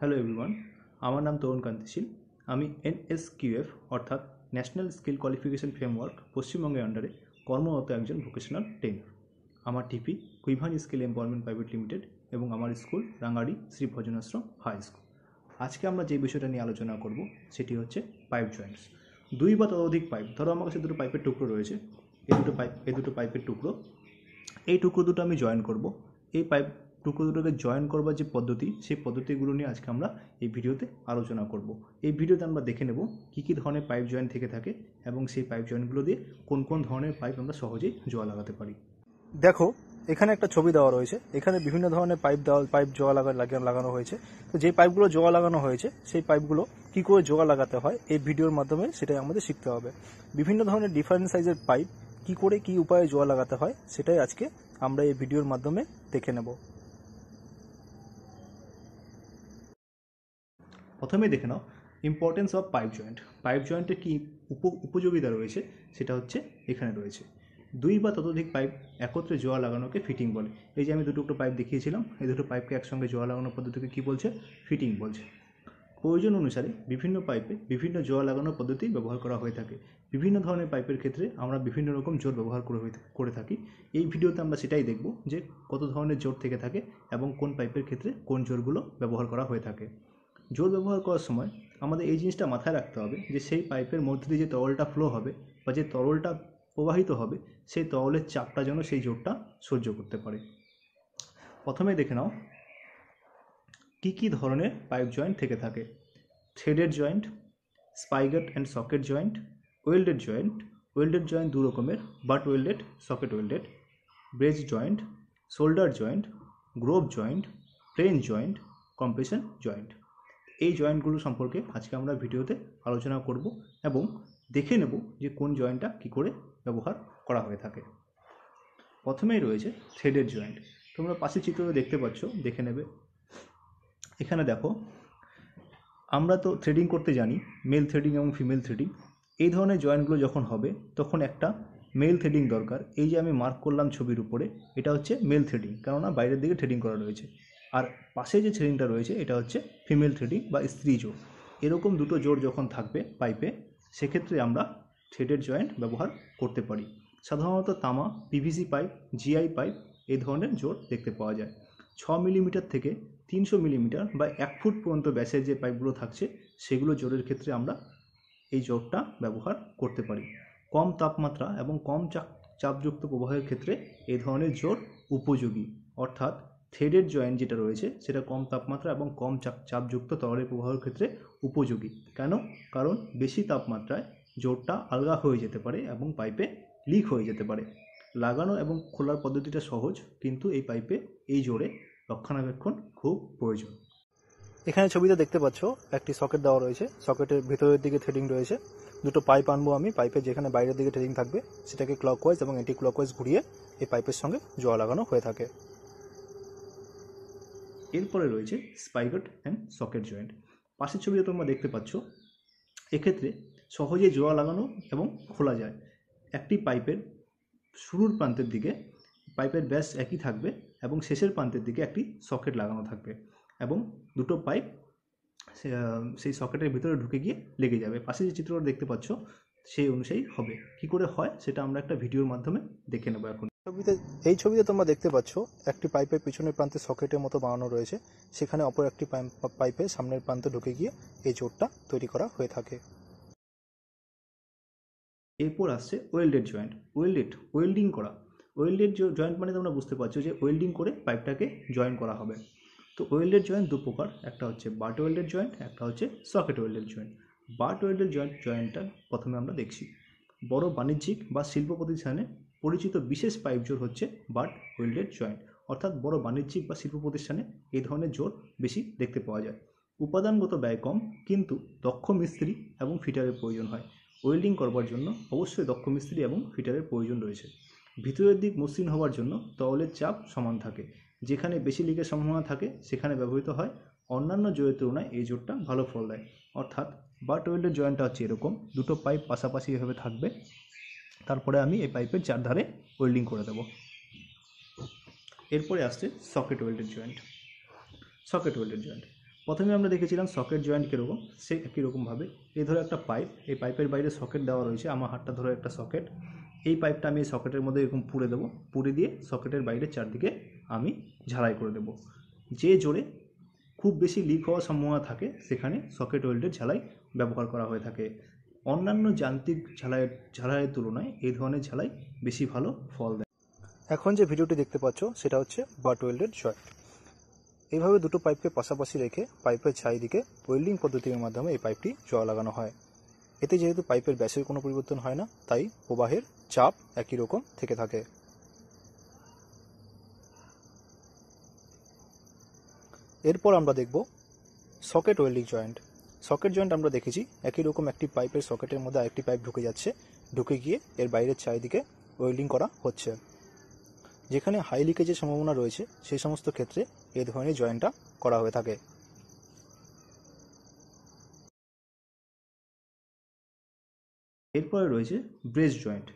Hello everyone আমার নাম তরুণ কান্তি শীল আমি এনএসকিউএফ অর্থাৎ ন্যাশনাল স্কিল কোয়ালিফিকেশন ফ্রেমওয়ার্ক পশ্চিমবঙ্গের আন্ডারে কর্মরত একজন ভোকেশনাল ট্রেনার আমার টিপি কুইভান স্কিল এমপ্লয়মেন্ট প্রাইভেট লিমিটেড এবং আমার school, Rangari, Shri Bhajanashram high school আজকে আমরা যে বিষয়টা নিয়ে আলোচনা করব, সেটি হচ্ছে পাইপ জয়েন্টস দুই বা ততোধিক পাইপ ধরো আমার কাছে দুটো পাইপের টুকরো রয়েছে এই দুটো পাইপ এই দুটো পাইপের টুকরো। এই টুকরো দুটো আমি জয়েন করব। এই পাইপ টুকরো দুটোকে জয়েন করবার যে পদ্ধতি, সেই পদ্ধতিগুলো নিয়ে আজকে আমরা এই ভিডিওতে আলোচনা করব। এই ভিডিওতে আমরা দেখে নেব কী কী ধরনের পাইপ জয়েন থেকে থাকে এবং সেই পাইপ জয়েনগুলো দিয়ে কোন কোন ধরনের পাইপ আমরা সহজেই জোয়া লাগাতে পারি। দেখো, এখানে একটা ছবি দেওয়া রয়েছে। এখানে বিভিন্ন ধরনের পাইপ দেওয়া পাইপ জোয়া লাগা লাগা- লাগানো হয়েছে। তো যে পাইপগুলো জোয়া লাগানো হয়েছে, সেই পাইপগুলো কি করে জোয়া লাগাতে হয়, এই ভিডিওর মাধ্যমে সেটাই আমাদের শিখতে হবে। বিভিন্ন ধরনের ডিফারেন্ট সাইজের পাইপ কি করে কি উপায়ে জোয়া লাগাতে হয়, সেটাই আজকে আমরা এই ভিডিওর মাধ্যমে দেখে নেব। প্রথমে দেখে নাও importance of pipe joint pipe জয়েন্টের কী উপ, উপযোগিতা রয়েছে? সেটা হচ্ছে এখানে রয়েছে। দুই বা ততোধিক পাইপ একত্রে জোয়া লাগানোকে ফিটিং বলে। এই যে আমি দুটো দুটো পাইপ দেখিয়েছিলাম, এই দুটো পাইপকে একসঙ্গে জোয়া লাগানোর পদ্ধতিকে কী বলছে? ফিটিং বলছে। প্রয়োজন অনুসারে বিভিন্ন পাইপে বিভিন্ন জোয়া লাগানোর পদ্ধতি ব্যবহার করা হয়ে থাকে। বিভিন্ন ধরনের পাইপের ক্ষেত্রে আমরা বিভিন্ন রকম জোর ব্যবহার করে করে থাকি। এই ভিডিওতে আমরা সেটাই দেখব যে কত ধরনের জোর থেকে থাকে এবং কোন পাইপের ক্ষেত্রে কোন জোরগুলো ব্যবহার করা হয়ে থাকে। জোর ব্যবহার করার সময় আমাদের এই জিনিসটা মাথায় রাখতে হবে যে সেই পাইপের মধ্যে দিয়ে যে তরলটা ফ্লো হবে বা যে তরলটা প্রবাহিত হবে, সেই তরলের চাপটা যেন সেই জোরটা সহ্য করতে পারে। প্রথমে দেখে নাও কী কী ধরনের পাইপ জয়েন্ট থেকে থাকে। Threaded joint, spigot and socket joint, welded joint welded joint দু রকমের, butt welded, socket welded, braze joint, shoulder joint, groove joint, plain joint, compression joint. এই জয়েন্টগুলো সম্পর্কে আজকে আমরা ভিডিওতে আলোচনা করব এবং দেখে নেব যে কোন জয়েন্টটা কী করে ব্যবহার করা হয়ে থাকে। প্রথমেই রয়েছে থ্রেডের জয়েন্ট তোমরা পাশের চিত্রতে দেখতে পাচ্ছ, দেখে নেবে। এখানে দেখো, আমরা তো থ্রেডিং করতে জানি মেল থ্রেডিং এবং ফিমেল থ্রেডিং এই ধরনের জয়েন্টগুলো যখন হবে, তখন একটা মেল থ্রেডিং দরকার। এই যে আমি মার্ক করলাম ছবির উপরে, এটা হচ্ছে মেল থ্রেডিং কেননা বাইরের দিকে থ্রেডিং করা রয়েছে। আর পাশে যে থ্রেডিংটা রয়েছে, এটা হচ্ছে ফিমেল থ্রেডিং বা স্ত্রী জোর এরকম দুটো জোর যখন থাকবে পাইপে, সেক্ষেত্রে আমরা থ্রেডের জয়েন্ট ব্যবহার করতে পারি। সাধারণত তামা পিভিসি পাইপ জিআই পাইপ এই ধরনের জোর দেখতে পাওয়া যায়। ছ মিলিমিটার থেকে তিনশো মিলিমিটার বা এক ফুট পর্যন্ত ব্যাসের যে পাইপগুলো থাকছে, সেগুলো জোরের ক্ষেত্রে আমরা এই জোরটা ব্যবহার করতে পারি। কম তাপমাত্রা এবং কম চাপ, চাপযুক্ত প্রবাহের ক্ষেত্রে এই ধরনের জোর উপযোগী। অর্থাৎ থ্রেডেড জয়েন্ট যেটা রয়েছে, সেটা কম তাপমাত্রা এবং কম চাপ, চাপযুক্ত তরলের প্রবাহের ক্ষেত্রে উপযোগী। কেন? কারণ বেশি তাপমাত্রায় জোরটা আলগা হয়ে যেতে পারে এবং পাইপে লিক হয়ে যেতে পারে। লাগানো এবং খোলার পদ্ধতিটা সহজ, কিন্তু এই পাইপে এই জোরে রক্ষণাবেক্ষণ খুব প্রয়োজন। এখানে ছবিতে দেখতে পাচ্ছ, একটি সকেট দেওয়া রয়েছে। সকেটের ভিতরের দিকে থ্রেডিং রয়েছে। দুটো পাইপ আনব আমি। পাইপের যেখানে বাইরের দিকে থ্রেডিং থাকবে, সেটাকে ক্লকওয়াইজ এবং এন্টি ক্লকওয়াইজ ঘুরিয়ে এই পাইপের সঙ্গে জোয়া লাগানো হয়ে থাকে। এরপরে রয়েছে স্পাইগট অ্যান্ড সকেট জয়েন্ট। পাশের ছবিতে তোমরা দেখতে পাচ্ছ। এক্ষেত্রে সহজে জোড়া লাগানো এবং খোলা যায়। একটি পাইপের শুরুর প্রান্তের দিকে পাইপের ব্যাস একই থাকবে এবং শেষের প্রান্তের দিকে একটি সকেট লাগানো থাকবে এবং দুটো পাইপ সেই সকেটের ভিতরে ঢুকে গিয়ে লেগে যাবে। পাশে যে চিত্রটা দেখতে পাচ্ছ, সেই অনুযায়ী হবে। কি করে হয়, সেটা আমরা একটা ভিডিওর মাধ্যমে দেখে নেব এখন। ছবিতে, এই ছবিতে তোমরা দেখতে পাচ্ছ, একটি পাইপের পিছনের প্রান্তে সকেটের মতো বানানো রয়েছে। সেখানে অপর একটি পাইপ- সামনের প্রান্তে ঢুকে গিয়ে এই জোরটা তৈরি করা হয়ে থাকে। এরপর আসছে ওয়েল্ডেড জয়েন্ট ওয়েল্ডেড ওয়েল্ডিং করা। ওয়েল্ডেড জয়েন্ট মানে তোমরা বুঝতে পারছ যে ওয়েল্ডিং করে পাইপটাকে জয়েন করা হবে। তো ওয়েল্ডেড জয়েন্ট দু প্রকার। একটা হচ্ছে বাট ওয়েল্ডেড জয়েন্ট একটা হচ্ছে socket welded joint butt welded joint জয়েন্টটা প্রথমে আমরা দেখছি। বড় বাণিজ্যিক বা শিল্প প্রতিষ্ঠানে পরিচিত বিশেষ পাইপ জোর হচ্ছে বাট ওয়েল্ডেড জয়েন্ট। অর্থাৎ বড় বাণিজ্যিক বা শিল্প প্রতিষ্ঠানে এই ধরনের জোর বেশি দেখতে পাওয়া যায়। উপাদানগত ব্যয় কম, কিন্তু দক্ষ মিস্ত্রি এবং ফিটারের প্রয়োজন হয়। ওয়েল্ডিং করবার জন্য অবশ্যই দক্ষ মিস্ত্রি এবং ফিটারের প্রয়োজন রয়েছে। ভিতরের দিক মসৃণ হওয়ার জন্য তরলের চাপ সমান থাকে। যেখানে বেশি লিকের সম্ভাবনা থাকে, সেখানে ব্যবহৃত হয়। অন্যান্য জয়ের তুলনায় এই জোরটা ভালো ফল দেয়। অর্থাৎ বাট ওয়েল্ডের জয়েন্টটা হচ্ছে এরকম। দুটো পাইপ পাশাপাশি এভাবে থাকবে। তারপরে আমি এই পাইপের চারধারে ওয়েল্ডিং করে দেবো। এরপরে আসছে socket welded joint socket welded joint প্রথমে আমরা দেখেছিলাম সকেট জয়েন্ট কীরকম, সে একই রকমভাবে এই ধরো একটা পাইপ এই পাইপের বাইরে সকেট দেওয়া রয়েছে, আমার হাতটা ধরো একটা সকেট এই পাইপটা আমি এই সকেটের মধ্যে এরকম পুড়ে দেবো, পুড়ে দিয়ে সকেটের বাইরে চারদিকে আমি ঝালাই করে দেবো। যে জোরে খুব বেশি লিক হওয়ার সম্ভাবনা থাকে, সেখানে সকেট ওয়েল্ডের ঝালাই ব্যবহার করা হয়ে থাকে। অন্যান্য যান্ত্রিক ঝালাইয়ের ঝালাইয়ের তুলনায় এই ধরনের ঝালাই বেশি ভালো ফল দেয়। এখন যে ভিডিওটি দেখতে পাচ্ছ, সেটা হচ্ছে বাট ওয়েল্ডেড জয়েন্ট এইভাবে দুটো পাইপকে পাশাপাশি রেখে পাইপের চারিদিকে ওয়েল্ডিং পদ্ধতির মাধ্যমে এই পাইপটি জোড়া লাগানো হয়। এতে যেহেতু পাইপের ব্যাসের কোনো পরিবর্তন হয় না, তাই প্রবাহের চাপ একই রকম থেকে থাকে। এরপর আমরা দেখব socket welding joint socket joint আমরা দেখেছি, একই রকম একটি পাইপের সকেটের মধ্যে আরেকটি পাইপ ঢুকে যাচ্ছে, ঢুকে গিয়ে এর বাইরের চারিদিকে ওয়েল্ডিং করা হচ্ছে। যেখানে হাই লিকেজের সম্ভাবনা রয়েছে সেই সমস্ত ক্ষেত্রে এই ধরনের জয়েন্টটা করা হয়ে থাকে। এরপরে রয়েছে ব্রেস জয়েন্ট।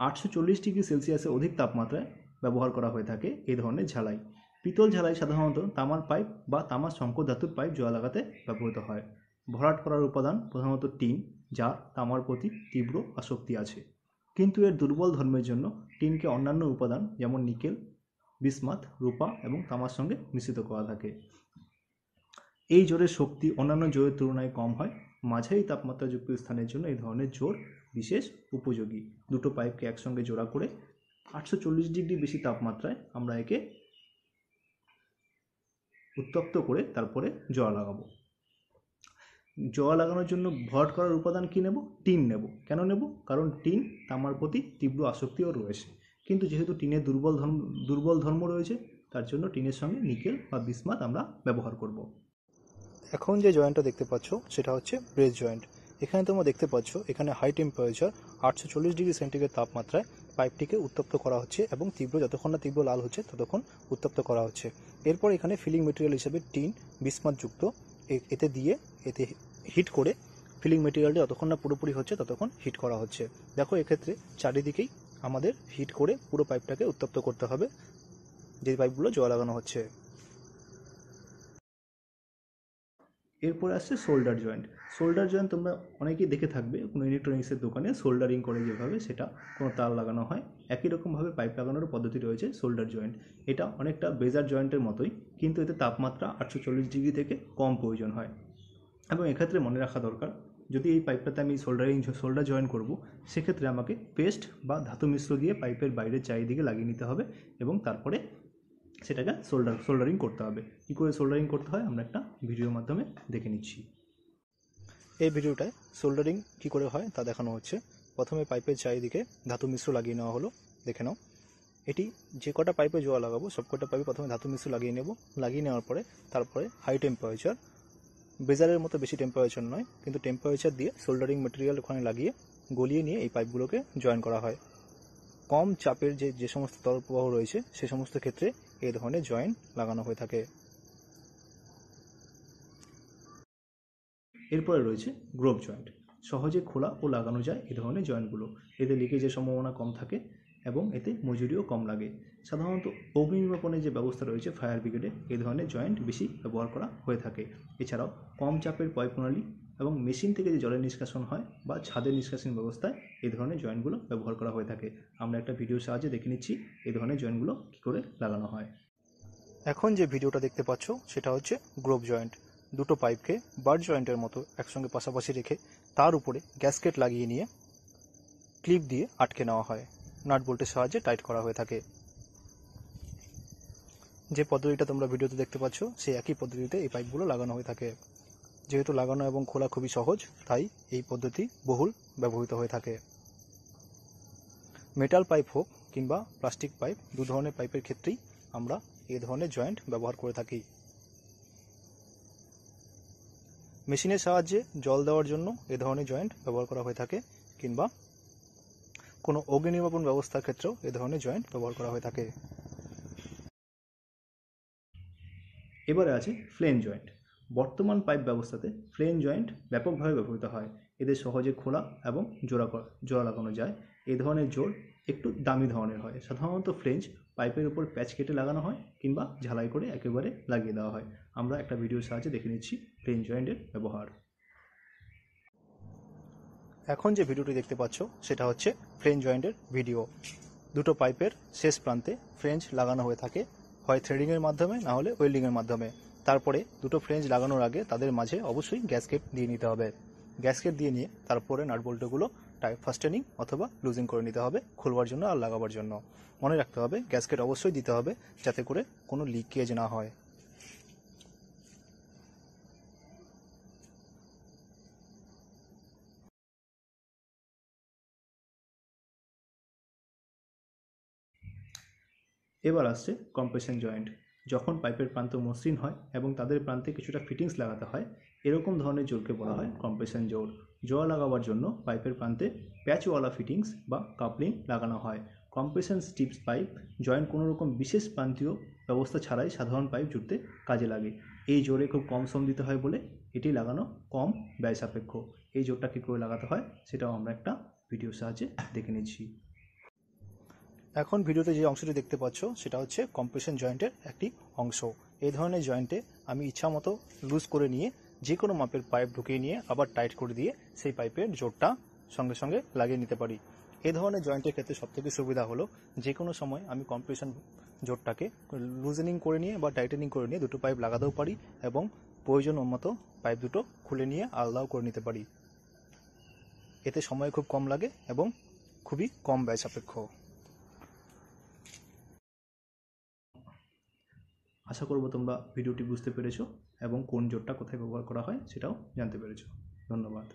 আটশো চল্লিশ ডিগ্রি সেলসিয়াসের অধিক তাপমাত্রায় ব্যবহার করা হয়ে থাকে এই ধরনের ঝালাই। পিতল ঝালাই সাধারণত তামার পাইপ বা তামার শঙ্কর ধাতুর পাইপ জোড়া লাগাতে ব্যবহৃত হয়। ভরাট করার উপাদান প্রধানত টিন যার তামার প্রতি তীব্র আসক্তি আছে। কিন্তু এর দুর্বল ধর্মের জন্য টিনকে অন্যান্য উপাদান যেমন নিকেল বিসমাথ রূপা এবং তামার সঙ্গে মিশ্রিত করা থাকে। এই জোরের শক্তি অন্যান্য জোরের তুলনায় কম হয়। মাঝারি তাপমাত্রাযুক্ত স্থানের জন্য এই ধরনের জোর বিশেষ উপযোগী। দুটো পাইপকে একসঙ্গে জোড়া করে আটশো চল্লিশ ডিগ্রি বেশি তাপমাত্রায় আমরা একে উত্তপ্ত করে তারপরে জোড়া লাগাবো। জোড়া লাগানোর জন্য ভরাট করার উপাদান কী নেব? টিন নেব। কেন নেব? কারণ টিন তামার প্রতি তীব্র আসক্তিও রয়েছে। কিন্তু যেহেতু টিনের দুর্বল ধর্ম দুর্বল ধর্ম রয়েছে, তার জন্য টিনের সঙ্গে নিকেল বা বিসমাত আমরা ব্যবহার করব। এখন যে জয়েন্টটা দেখতে পাচ্ছ, সেটা হচ্ছে ব্রেস জয়েন্ট। এখানে তোমরা দেখতে পাচ্ছ, এখানে হাই টেম্পারেচার, আটশো চল্লিশ ডিগ্রি সেন্টিগ্রেড তাপমাত্রায় পাইপটিকে উত্তপ্ত করা হচ্ছে এবং তীব্র, যতক্ষণ না তীব্র লাল হচ্ছে, ততক্ষণ উত্তপ্ত করা হচ্ছে। এরপর এখানে ফিলিং মেটেরিয়াল হিসেবে টিন বিসমাতযুক্ত এতে দিয়ে, এতে হিট করে ফিলিং মেটেরিয়ালটা যতক্ষণ না পুরোপুরি হচ্ছে ততক্ষণ হিট করা হচ্ছে। দেখো এক্ষেত্রে চারিদিকেই আমাদের হিট করে পুরো পাইপটাকে উত্তপ্ত করতে হবে, যে পাইপগুলো জল লাগানো হচ্ছে। এরপরে আসছে শোল্ডার জয়েন্ট শোল্ডার জয়েন্ট তোমরা অনেকেই দেখে থাকবে, কোনো ইলেকট্রনিক্সের দোকানে সোল্ডারিং করে যেভাবে সেটা কোনো তার লাগানো হয়। একই রকমভাবে পাইপ লাগানোর পদ্ধতি রয়েছে শোল্ডার জয়েন্ট এটা অনেকটা বেজার জয়েন্টের মতোই। কিন্তু এতে তাপমাত্রা আটশো চল্লিশ ডিগ্রি থেকে কম প্রয়োজন হয়। এবং এক্ষেত্রে মনে রাখা দরকার, যদি এই পাইপটাতে আমি সোল্ডারিং সোল্ডার জয়েন করব, সেক্ষেত্রে আমাকে পেস্ট বা ধাতু মিশ্র দিয়ে পাইপের বাইরের চারিদিকে লাগিয়ে নিতে হবে এবং তারপরে সেটাকে সোল্ডার সোল্ডারিং করতে হবে। কী করে সোল্ডারিং করতে হয়? আমরা একটা ভিডিওর মাধ্যমে দেখে নিচ্ছি। এই ভিডিওটায় সোল্ডারিং কী করে হয় তা দেখানো হচ্ছে। প্রথমে পাইপের চারিদিকে ধাতু মিশ্র লাগিয়ে নেওয়া হলো। দেখে নাও। এটি যে কটা পাইপে জোয়া লাগাবো, সব কটা পাইপে প্রথমে ধাতু মিশ্র লাগিয়ে নেব। লাগিয়ে নেওয়ার পরে তারপরে হাই টেম্পারেচার বেজারের মতো বেশি টেম্পারেচার নয়, কিন্তু টেম্পারেচার দিয়ে সোল্ডারিং মেটেরিয়াল ওখানে লাগিয়ে গলিয়ে নিয়ে এই পাইপগুলোকে জয়েন করা হয়। কম চাপের যে যে সমস্ত তরল প্রবাহ রয়েছে, সে সমস্ত ক্ষেত্রে এই ধরনের জয়েন লাগানো হয়ে থাকে। এরপরে রয়েছে গ্রোভ জয়েন্ট সহজে খোলা ও লাগানো যায় এই ধরনের জয়েন্টগুলো এতে লিকেজের সম্ভাবনা কম থাকে। এবং এতে মজুরিও কম লাগে। সাধারণত অগ্নি যে ব্যবস্থা রয়েছে, ফায়ার ব্রিগেডে এই ধরনের জয়েন্ট বেশি ব্যবহার করা হয়ে থাকে। এছাড়াও কম চাপের পয় প্রণালী এবং মেশিন থেকে যে জলের নিষ্কাশন হয় বা ছাদের নিষ্কাশন ব্যবস্থায় এই ধরনের জয়েন্টগুলো ব্যবহার করা হয়ে থাকে। আমরা একটা ভিডিওর সাহায্যে দেখে নিচ্ছি এই ধরনের জয়েন্টগুলো কী করে লাগানো হয়। এখন যে ভিডিওটা দেখতে পাচ্ছ, সেটা হচ্ছে গ্রোভ জয়েন্ট। দুটো পাইপকে বার্ড জয়েন্টের মতো একসঙ্গে পাশাপাশি রেখে তার উপরে গ্যাসকেট লাগিয়ে নিয়ে ক্লিপ দিয়ে আটকে নেওয়া হয়। নাট বোল্টের সাহায্যে টাইট করা হয়ে থাকে। যে পদ্ধতিটা তোমরা ভিডিওতে দেখতে পাচ্ছ, সেই একই পদ্ধতিতে এই পাইপগুলো লাগানো হয়ে থাকে। যেহেতু লাগানো এবং খোলা খুবই সহজ, তাই এই পদ্ধতি বহুল ব্যবহৃত হয়ে থাকে। মেটাল পাইপ হোক কিংবা প্লাস্টিক পাইপ, দু ধরনের পাইপের ক্ষেত্রেই আমরা এ ধরনের জয়েন্ট ব্যবহার করে থাকি। মেশিনের সাহায্যে জল দেওয়ার জন্য এ ধরনের জয়েন্ট ব্যবহার করা হয়ে থাকে, কিংবা কোনো অগ্নি ব্যবস্থার ক্ষেত্রেও এ ধরনের জয়েন্ট ব্যবহার করা হয়ে থাকে। এবারে আছে ফ্লেন জয়েন্ট। বর্তমান পাইপ ব্যবস্থাতে ফ্লেন জয়েন্ট ব্যাপকভাবে ব্যবহৃত হয়। এদের সহজে খোলা এবং জোড়া জোড়া লাগানো যায়। এই ধরনের জোর একটু দামি ধরনের হয়। সাধারণত ফ্রেঞ্চ পাইপের উপর প্যাচ কেটে লাগানো হয় কিংবা ঝালাই করে একেবারে লাগিয়ে দেওয়া হয়। আমরা একটা ভিডিওর সাহায্যে দেখে নিচ্ছি প্লেন জয়েন্টের ব্যবহার। এখন যে ভিডিওটি দেখতে পাচ্ছ, সেটা হচ্ছে ফ্রেঞ্চ জয়েন্টের ভিডিও। দুটো পাইপের শেষ প্রান্তে ফ্রেঞ্চ লাগানো হয়ে থাকে। হয় থ্রেডিংয়ের মাধ্যমে, না হলে ওয়েল্ডিংয়ের মাধ্যমে। তারপরে দুটো ফ্রেঞ্চ লাগানোর আগে তাদের মাঝে অবশ্যই গ্যাসকেট দিয়ে নিতে হবে। গ্যাসকেট দিয়ে নিয়ে তারপরে নাট বল্টুগুলো টাইপ ফাস্টেনিং অথবা লুজিং করে নিতে হবে খুলবার জন্য আর লাগাবার জন্য। মনে রাখতে হবে, গ্যাসকেট অবশ্যই দিতে হবে যাতে করে কোনো লিকেজ না হয়। এবার আসছে কম্প্রেশন জয়েন্ট যখন পাইপের প্রান্ত মসৃণ হয় এবং তাদের প্রান্তে কিছুটা ফিটিংস লাগাতে হয়, এরকম ধরনের জোরকে বলা হয় কম্প্রেশন জোর। জোড়া লাগাবার জন্য পাইপের প্রান্তে প্যাচওয়ালা ফিটিংস বা কাপলিং লাগানো হয়। কম্প্রেশন স্টিপস পাইপ জয়েন্ট কোনো রকম বিশেষ প্রান্তীয় ব্যবস্থা ছাড়াই সাধারণ পাইপ জুড়তে কাজে লাগে। এই জোরে খুব কম শ্রম দিতে হয় বলে এটি লাগানো কম ব্যয় সাপেক্ষ এই জোরটা কী করে লাগাতে হয়, সেটাও আমরা একটা ভিডিওর সাহায্যে দেখে নিচ্ছি। এখন ভিডিওতে যে অংশটি দেখতে পাচ্ছ, সেটা হচ্ছে কম্প্রেশন জয়েন্টের একটি অংশ। এই ধরনের জয়েন্টে আমি ইচ্ছা মতো লুজ করে নিয়ে যে কোনো মাপের পাইপ ঢুকিয়ে নিয়ে আবার টাইট করে দিয়ে সেই পাইপের জোরটা সঙ্গে সঙ্গে লাগিয়ে নিতে পারি। এ ধরনের জয়েন্টের ক্ষেত্রে সবথেকে সুবিধা হলো যে কোনো সময় আমি কম্প্রেশন জোরটাকে লুজেনিং করে নিয়ে বা টাইটেনিং করে নিয়ে দুটো পাইপ লাগাতেও পারি এবং প্রয়োজন মতো পাইপ দুটো খুলে নিয়ে আলাদাও করে নিতে পারি। এতে সময় খুব কম লাগে এবং খুবই কম ব্যয় সাপেক্ষ। আশা করব তোমরা ভিডিওটি বুঝতে পেরেছ এবং কোন জোরটা কোথায় ব্যবহার করা হয় সেটাও জানতে পেরেছ। ধন্যবাদ।